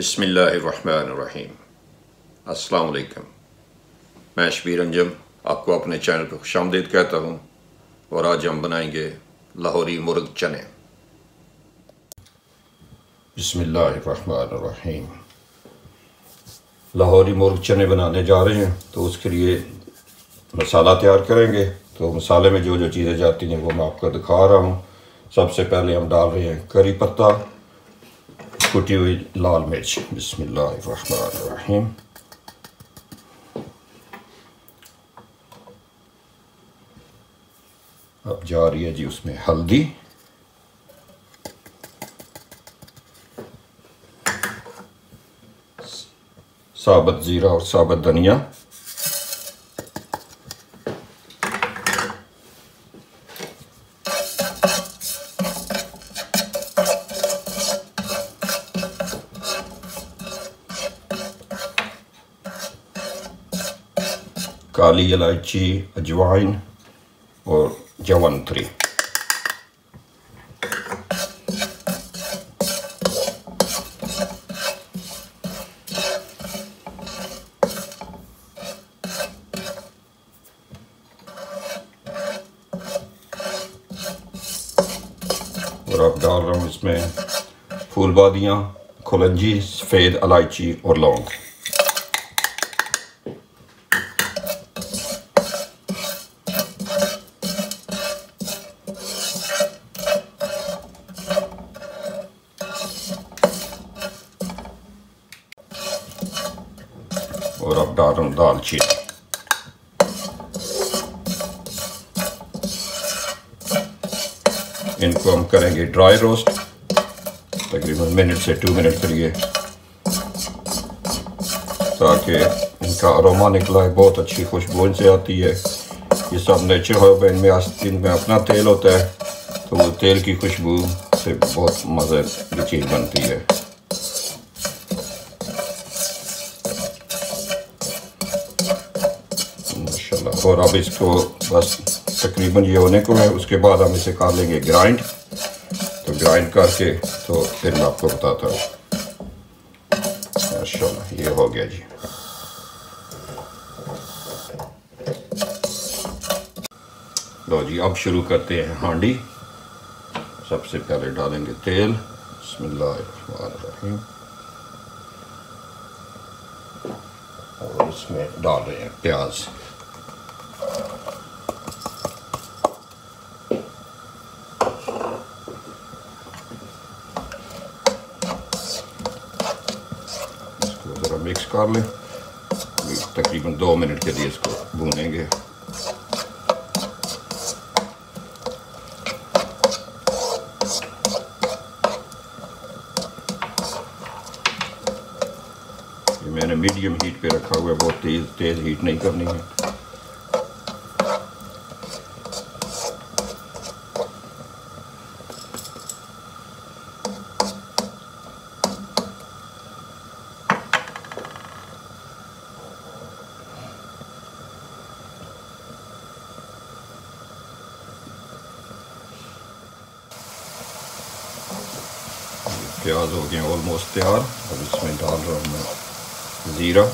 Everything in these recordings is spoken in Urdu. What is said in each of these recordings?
بسم اللہ الرحمن الرحیم السلام علیکم میں شبیر انجم آپ کو اپنے چینل پہ خوش آمدید کہتا ہوں اور آج ہم بنائیں گے لاہوری مرغ چنے بسم اللہ الرحمن الرحیم لاہوری مرغ چنے بنانے جا رہے ہیں تو اس کے لیے مسالہ تیار کریں گے تو مسالے میں جو جو چیزیں جاتی ہیں وہ میں آپ کو دکھا رہا ہوں سب سے پہلے ہم ڈال رہے ہیں کری پتہ کٹی ہوئی لال مرچ۔ بسم اللہ الرحمن الرحیم۔ اب جا رہی ہے جی اس میں ہلدی۔ ثابت زیرہ اور ثابت دھنیا۔ کالی الائچی اجوائن اور جونتری اور اب ڈال رہا ہوں اس میں پھول بادیاں کھلنجی سفید الائچی اور لونگ۔ اور اب ڈال رہا ہوں دال چینی ان کو ہم کریں گے ڈرائی روسٹ تقریباً منٹ سے ٹو منٹ کے لیے تاکہ ان کا اروما نکلا ہے بہت اچھی خوشبو ان سے آتی ہے یہ سب نیچر ہو ان میں آستین میں اپنا تیل ہوتا ہے تو وہ تیل کی خوشبو سے بہت مزے کی چیز بنتی ہے ماشاءاللہ اور اب اس کو بس تقریباً یہ ہونے کو ہے۔ اس کے بعد ہم اسے کر لیں گے گرائنڈ تو گرائنڈ کر کے تو پھر میں آپ کو بتاتا ہوں۔ ماشاءاللہ، یہ ہو گیا جی۔ لو جی اب شروع کرتے ہیں ہانڈی۔ سب سے پہلے ڈالیں گے تیل۔ بسم اللہ الرحمن الرحیم۔ اور اس میں ڈال رہے ہیں پیاز۔ اس کو ذرا مکس کر لیں تقریباً دو منٹ کے لیے اس کو بھونیں گے یہ میں نے میڈیم ہیٹ پہ رکھا ہوا ہے بہت تیز تیز ہیٹ نہیں کرنی ہے پیاز ہو گئے آلموسٹ تیار اب اس میں ڈال رہا ہوں میں زیرہ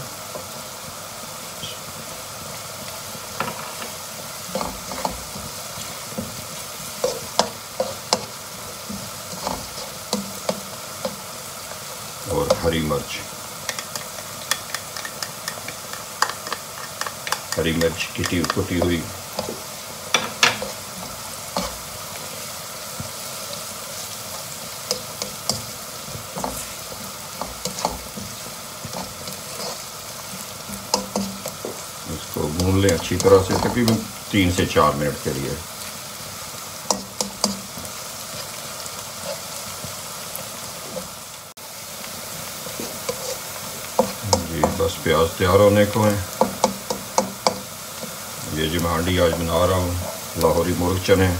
اور ہری مرچ ہری مرچ کٹی کٹی ہوئی اس کو بھون لیں اچھی طرح سے، تقریباً تین سے چار منٹ کے لیے۔ جی بس پیاز تیار ہونے کو ہیں۔ یہ جو میں ہانڈی آج بنا رہا ہوں۔ لاہوری مرغ چنے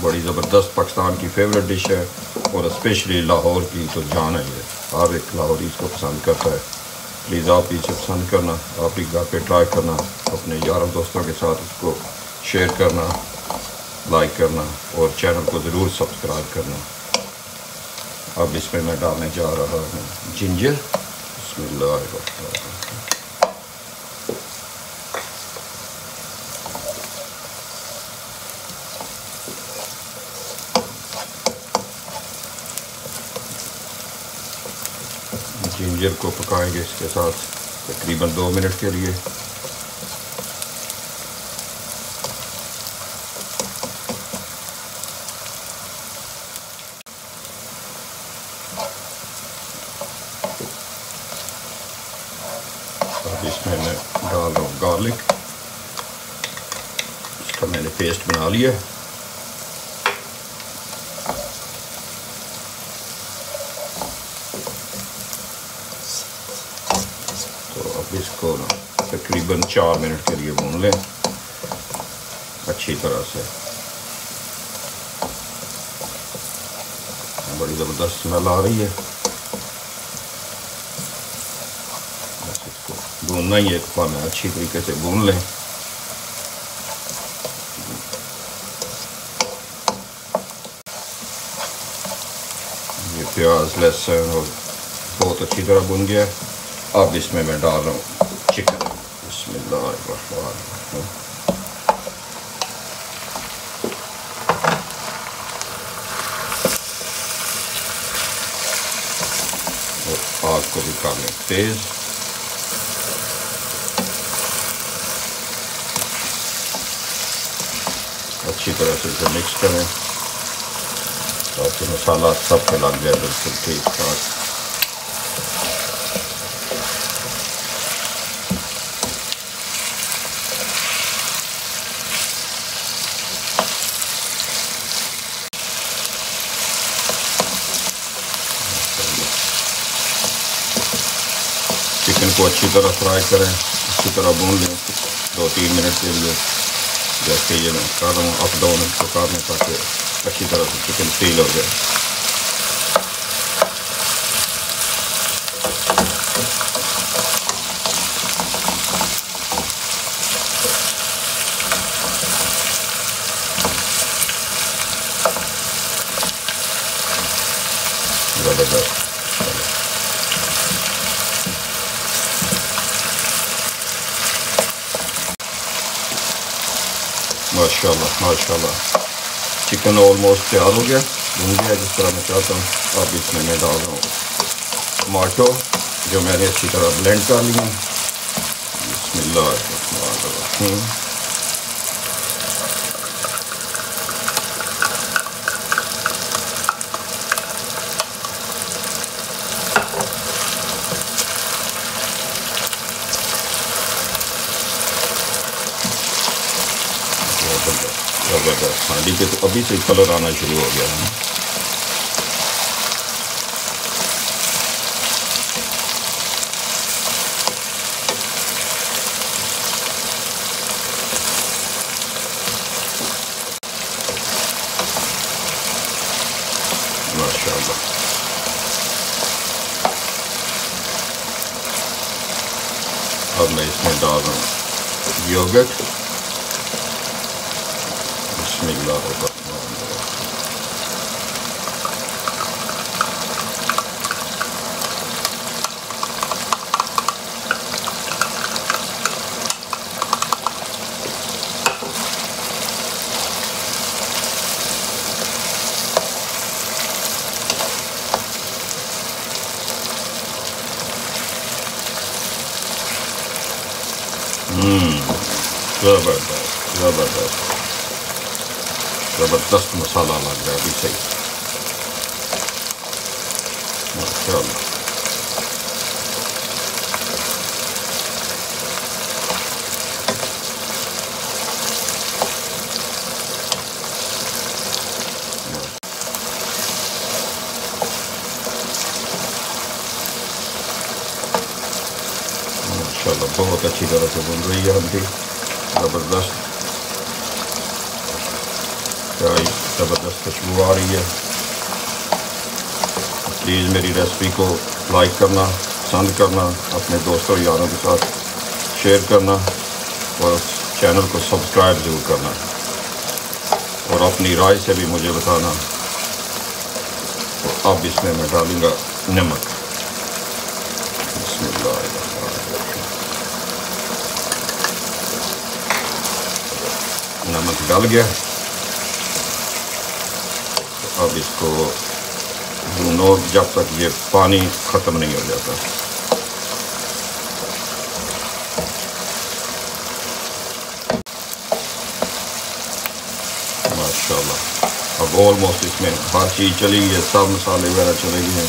بڑی زبردست پاکستان کی فیوریٹ ڈش ہے اور اسپیشلی لاہور کی تو جان ہے یہ۔ ہر ایک لاہوری اس کو پسند کرتا ہے۔ پلیز آپ اسے پسند کرنا، آپ بھی گھر پہ ٹرائی کرنا، اپنے یاروں دوستوں کے ساتھ اس کو شیئر کرنا، لائک کرنا اور چینل کو ضرور سبسکرائب کرنا۔ اب اس میں میں ڈالنے جا رہا ہوں۔ جنجر بسم اللہ الرحمن الرحیم۔ جنجر کو پکائیں گے اس کے ساتھ تقریباً دو منٹ کے لیے۔ اب اس میں میں ڈال رہا ہوں گارلک۔ اس کا میں نے پیسٹ بنا لیا۔ تو اب اس کو نا تقریباً چار منٹ کے لیے بھون لیں۔ اچھی طرح سے۔ بڑی زبردست اسمیل آ رہی ہے۔ بس اس کو بھوننا ہی ایک پانا اچھی طریقے سے بھون لیں۔ یہ پیاز، لہسن اور بہت اچھی طرح بن گیا۔ اب اس میں میں ڈال رہا ہوں۔ بسم اللہ الرحمن الرحیم اور آگ کو بھی کر لیں تیز اچھی طرح سے اسے مکس کریں تاکہ مسالہ سب پہ لگ جائے بالکل ٹھیک چکن کو اچھی طرح فرائی کریں اچھی طرح بھون لیں دو تین منٹ کے لیے جیسے یہ میں کر رہا ہوں اپ ڈاؤن اس کو کر لیں تاکہ اچھی طرح سے چکن سیل ہو جائے زبردست ماشاء اللہ ماشاء اللہ چکن آلموسٹ تیار ہو گیا بھون گیا جس طرح میں چاہتا ہوں اب اس میں میں ڈال رہا ہوں ٹماٹو جو میں نے اچھی طرح بلینڈ کر لیا بسم اللہ الرحمن الرحیم زبردست زبردست ہانڈی کے تو ابھی سے کلر آنا شروع ہو گیا ہے ماشاء اللہ اب میں اس میں ڈال رہا ہوں یوگٹ بسم اللہ الرحمن الرحیم زبردست زبردست زبردست مسالہ لگ رہا ہے ابھی صحیح ماشاء اللہ ماشاء اللہ بہت اچھی طرح سے بن رہی ہے ہماری زبردست کڑھائی زبردست خوشبو آ رہی ہے پلیز میری ریسپی کو لائک کرنا پسند کرنا اپنے دوستوں یاروں کے ساتھ شیئر کرنا اور چینل کو سبسکرائب ضرور کرنا اور اپنی رائے سے بھی مجھے بتانا اب اس میں میں ڈالوں گا نمک بسم اللہ نمک ڈال گیا اب اس کو بھونو، جب تک یہ پانی ختم نہیں ہو جاتا۔ ماشاءاللہ۔ اب آلموسٹ اس میں ہر چیز چلی گئی ہے، سب مسالے وغیرہ چلے گئے ہیں۔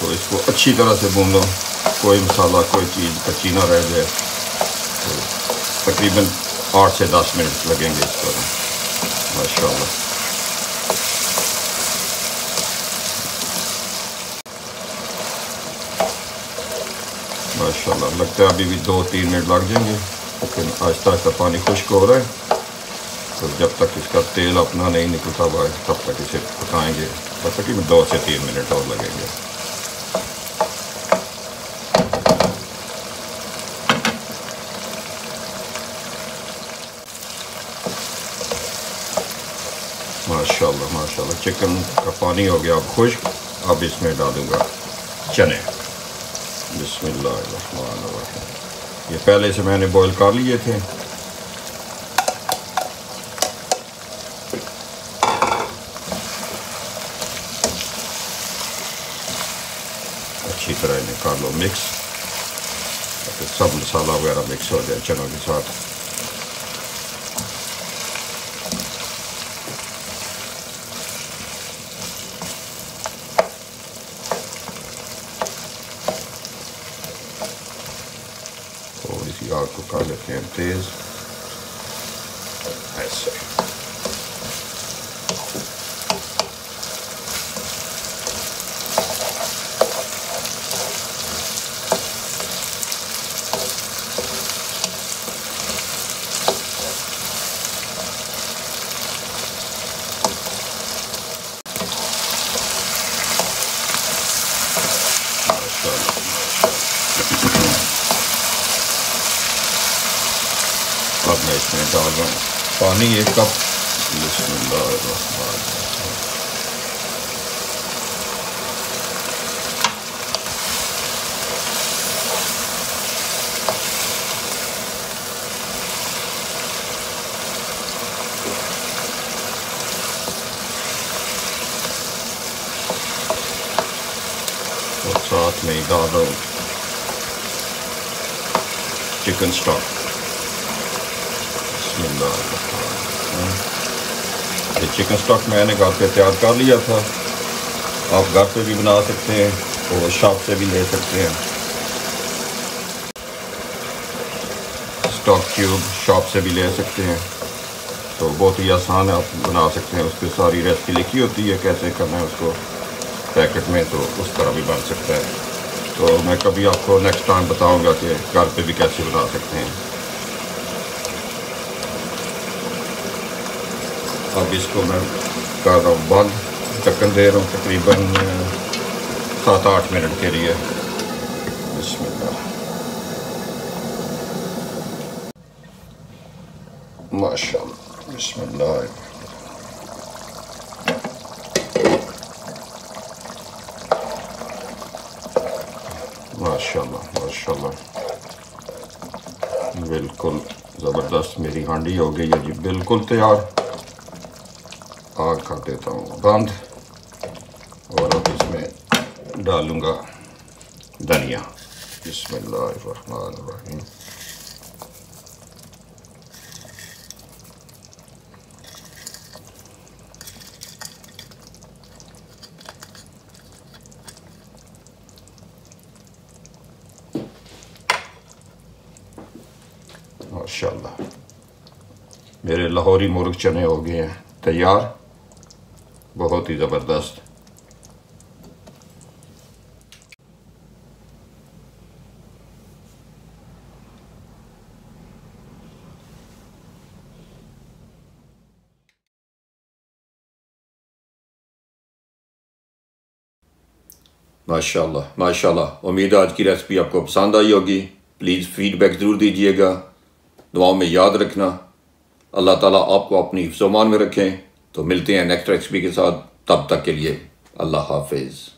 تو اس کو اچھی طرح سے بھون لو کوئی مسالہ، کوئی چیز کچی نہ رہ جائے۔ تو تقریباً آٹھ سے دس منٹ لگیں گے اس پر۔ ماشاء اللہ ماشاءاللہ، لگتا ہے ابھی بھی دو تین منٹ لگ جائیں گے، لیکن آہستہ آہستہ پانی خشک ہو رہا ہے۔ تو جب تک اس کا تیل اپنا نہیں نکلتا ہوا ہے، تب تک اسے پکائیں گے۔ بس کہ دو سے تین منٹ اور لگیں گے۔ ماشاءاللہ ماشاءاللہ، چکن کا پانی ہو گیا، اب خشک۔ اب اس میں ڈالوں گا چنے۔ بسم اللہ الرحمن الرحیم۔ یہ پہلے سے میں نے بوائل کر لیے تھے۔ اچھی طرح انہیں کر لو مکس سب مسالہ وغیرہ مکس ہو جائے چنوں کے ساتھ۔ آگ کو کر لیتے ہیں تیز ایسے اب میں اس میں ڈال رہا ہوں پانی ایک کپ بسم اللہ الرحمن اور ساتھ میں ڈال رہا ہوں چکن سٹاک یہ چکن سٹاک میں نے گھر پہ تیار کر لیا تھا۔ آپ گھر پہ بھی بنا سکتے ہیں اور شاپ سے بھی لے سکتے ہیں۔ سٹاک کیوب شاپ سے بھی لے سکتے ہیں۔ تو بہت ہی آسان ہے، آپ بنا سکتے ہیں۔ اس پہ ساری ریسپی لکھی ہوتی ہے، کیسے کرنا ہے اس کو پیکٹ میں تو اس طرح بھی بن سکتا ہے۔ تو میں کبھی آپ کو نیکسٹ ٹائم بتاؤں گا کہ گھر پہ بھی کیسے بنا سکتے ہیں۔ اب اس کو میں کر رہا ہوں بند ڈکن دے رہا ہوں تقریباً سات آٹھ منٹ کے لیے بسم اللہ ماشاء اللہ بسم اللہ ماشاء اللہ ماشاء اللہ بالکل زبردست میری ہانڈی ہو گئی ہے جی بالکل تیار آگ کر دیتا ہوں بند اور اب اس میں ڈالوں گا دھنیا بسم اللہ الرحمن الرحیم ماشاءاللہ میرے لاہوری مرغ چنے ہو گئے ہیں. تیار؟ بہت ہی زبردست ماشاء اللہ ماشاء اللہ امید آج کی ریسپی آپ کو پسند آئی ہوگی پلیز فیڈ بیک ضرور دیجیے گا. دعاؤں میں یاد رکھنا. اللہ تعالیٰ آپ کو اپنی حفظ و مان میں رکھیں. تو ملتے ہیں نیکسٹ ریسپی کے ساتھ. تب تک کے لیے اللہ حافظ۔